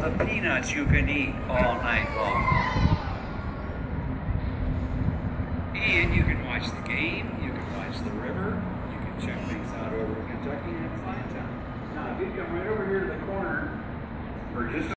The peanuts you can eat all night long. And you can watch the game, you can watch the river, you can check things out over in Kentucky and have a fine time. Now, if you come right over here to the corner, or just